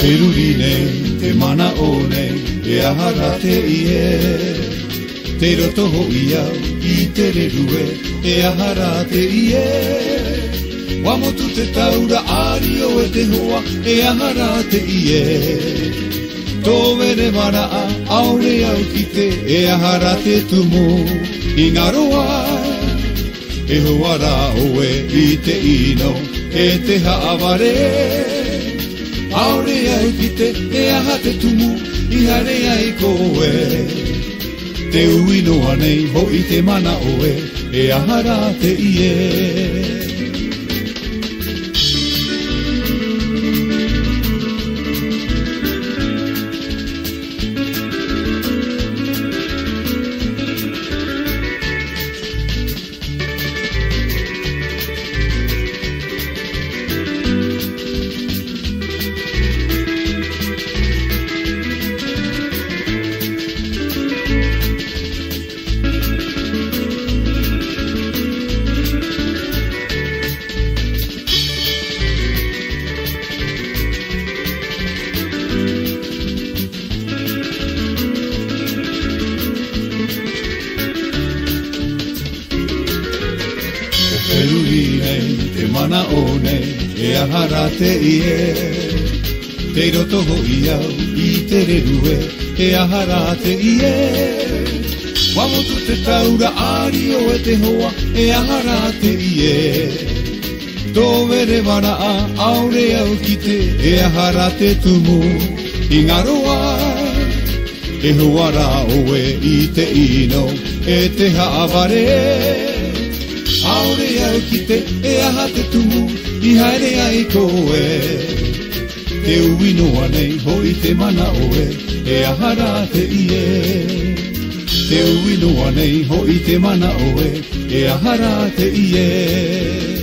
Te ruri nei, te mana o nei, e ahara te ie Te roto ho ia, i te re rue, e ahara te ie Wamo tu te taura, ari o e te hoa, e ahara te ie Tō vere mara a, aure au ki te, e ahara te tumu I ngaroa, e hoa rā oe, i te ino, e te haavare E te haavare Aore ai ki te e aha te tumu i hare ai ko e Te noa nei ho i te mana oe e aha ahara te i ruri nei, te mana o nei, e ahara te ie. Te roto ho i au, i te rerue, e ahara te ie. Wamotu te taura ari o e te hoa, e ahara te ie. Tō vere wana a, aure au ki te, e ahara te tumu, i ngaroa. E huara o e i te ino, e te haavare. E Aore ia e kite e aha te tu I haere a i koe Te ui noa nei hoi te mana oe E aha rā te ie Te ui noa nei hoi te mana oe te mana oe E aha rā te ie